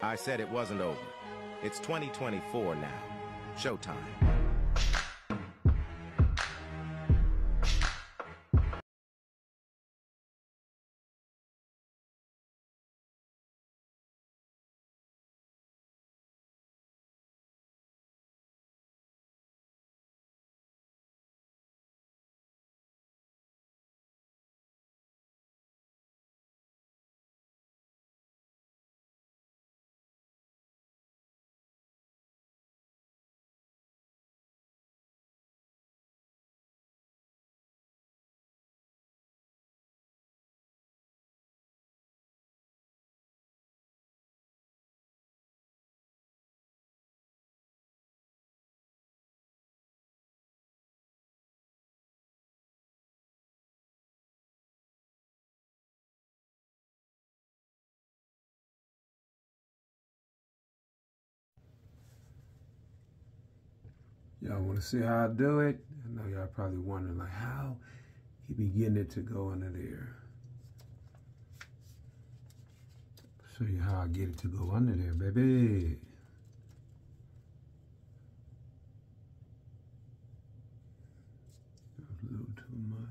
I said it wasn't over. It's 2024 now. Showtime. Y'all want to see how I do it? I know y'all probably wondering like how he be getting it to go under there. Show you how I get it to go under there, baby. Too much.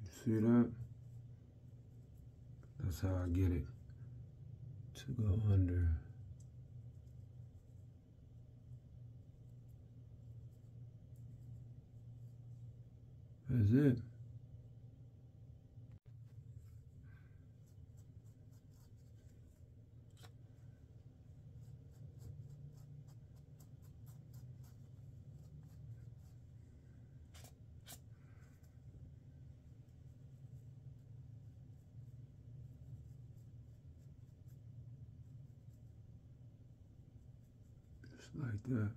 You see that? That's how I get it to go under. That's it. Like that.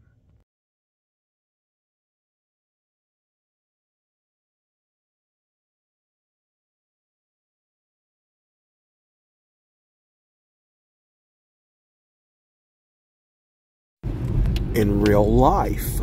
in real life.